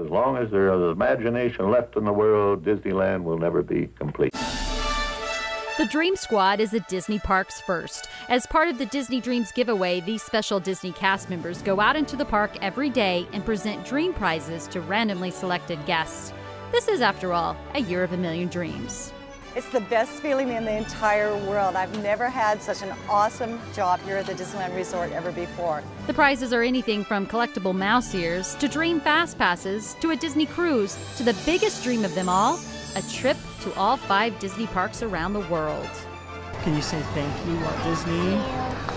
As long as there is imagination left in the world, Disneyland will never be complete. The Dream Squad is a Disney Parks first. As part of the Disney Dreams giveaway, these special Disney cast members go out into the park every day and present dream prizes to randomly selected guests. This is, after all, a year of a million dreams. It's the best feeling in the entire world. I've never had such an awesome job here at the Disneyland Resort ever before. The prizes are anything from collectible mouse ears to dream fast passes to a Disney cruise to the biggest dream of them all a trip to all five Disney parks around the world. Can you say thank you, Walt Disney?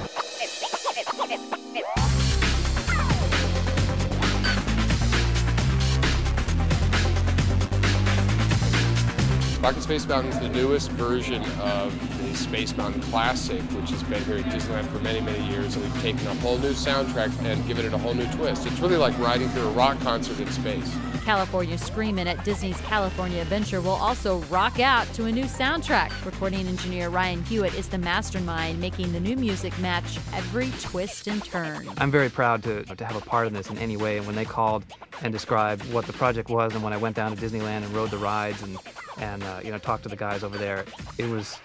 Rockin' Space Mountain is the newest version of the Space Mountain Classic, which has been here at Disneyland for many, many years, and we've taken a whole new soundtrack and given it a whole new twist. It's really like riding through a rock concert in space. California Screamin' at Disney's California Adventure will also rock out to a new soundtrack. Recording engineer Ryan Hewitt is the mastermind making the new music match every twist and turn. I'm very proud to, to have a part in this in any way. And when they called and described what the project was, and when I went down to Disneyland and rode the rides and, and uh, you know talked to the guys over there, it was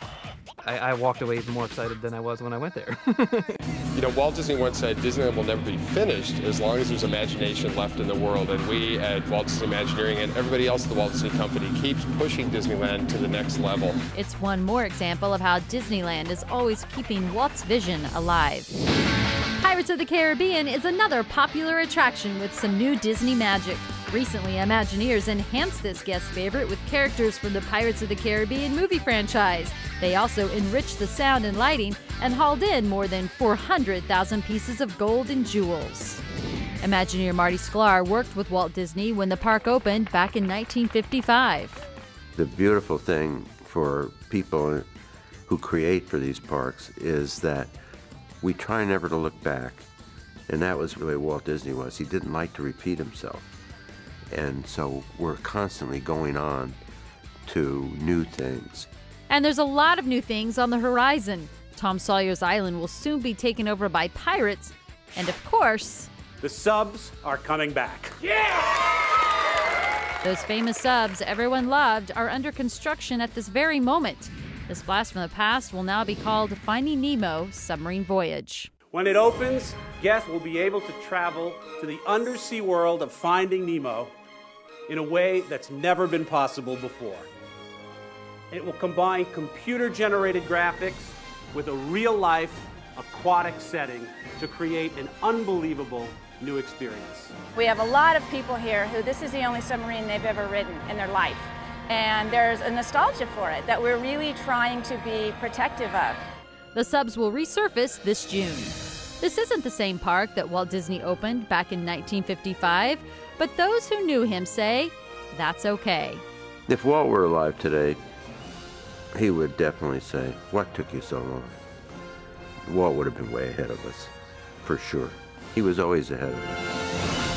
I, I, walked away even more excited than I was when I went there. you know, Walt Disney once said Disneyland will never be finished as long as there's imagination left in the world. And we at Walt Disney Imagineering and everybody else at the Walt Disney Company keeps pushing Disneyland to the next level. It's one more example of how Disneyland is always keeping Walt's vision alive. Pirates of the Caribbean is another popular attraction with some new Disney magic. Recently, Imagineers enhanced this guest favorite with characters from the Pirates of the Caribbean movie franchise. They also enriched the sound and lighting and hauled in more than 400,000 pieces of gold and jewels. Imagineer Marty Sklar worked with Walt Disney when the park opened back in 1955. The beautiful thing for people who create for these parks is that we try never to look back. And that was the way Walt Disney was. He didn't like to repeat himself. And so we're constantly going on to new things. And there's a lot of new things on the horizon. Tom Sawyer's Island will soon be taken over by pirates. And of course, the subs are coming back. Yeah! Those famous subs everyone loved are under construction at this very moment. This blast from the past will now be called Finding Nemo Submarine Voyage. When it opens, guests will be able to travel to the undersea world of Finding Nemo in a way that's never been possible before. It will combine computer generated graphics with a real life aquatic setting to create an unbelievable new experience. We have a lot of people here who this is the only submarine they've ever ridden in their life. And there's a nostalgia for it that we're really trying to be protective of. The subs will resurface this June. This isn't the same park that Walt Disney opened back in 1955, but those who knew him say that's okay. If Walt were alive today, he would definitely say, What took you so long? Walt would have been way ahead of us, for sure. He was always ahead of us.